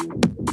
you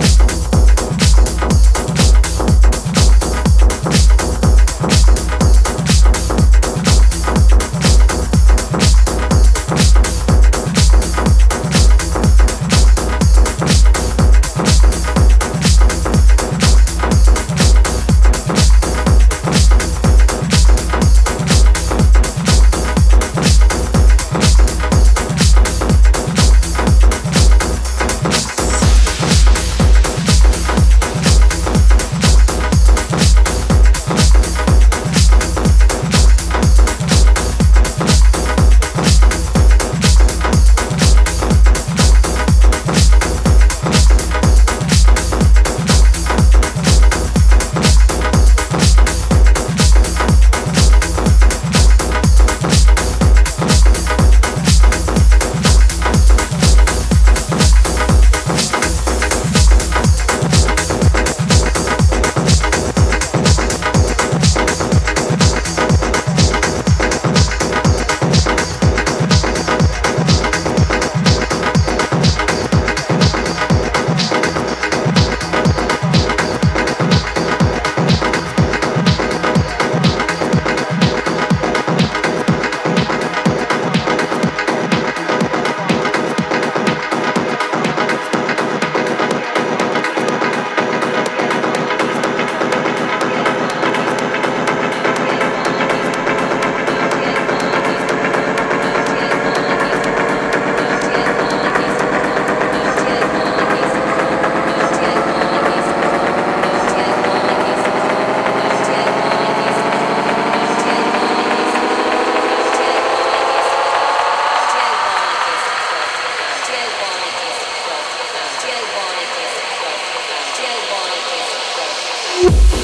house. you